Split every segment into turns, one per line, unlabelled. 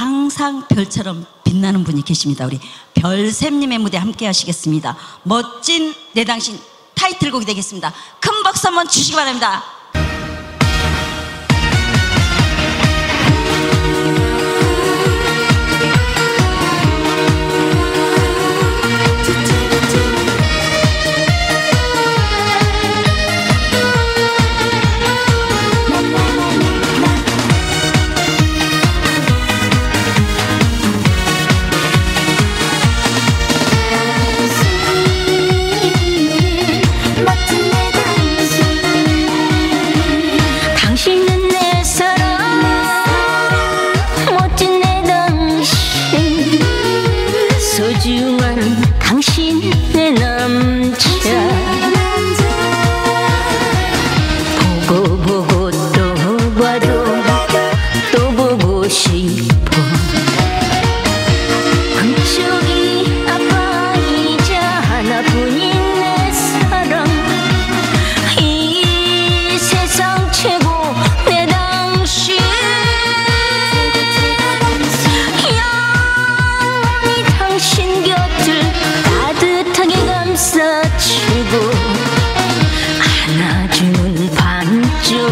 항상 별처럼 빛나는 분이 계십니다. 우리 별샘님의 무대 함께 하시겠습니다. 멋진 내 당신 타이틀곡이 되겠습니다. 큰 박수 한번 주시기 바랍니다.
소중한 당신 내 남자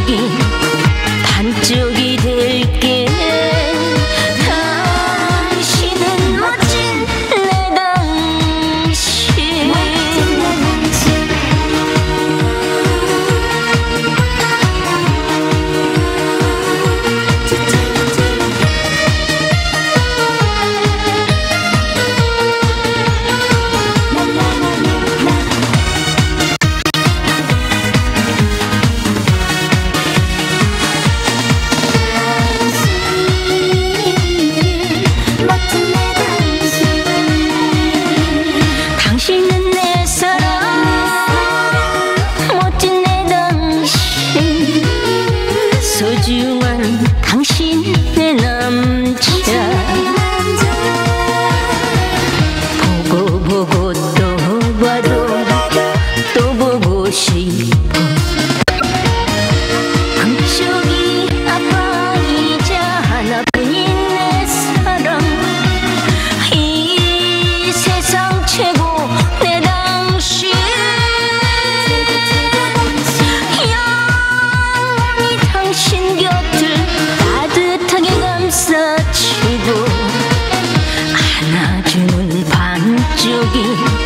반쪽이 반쪽이 될게. 당신은 멋진 내 당신? 멋진 내 당신 당신 내 남자. 云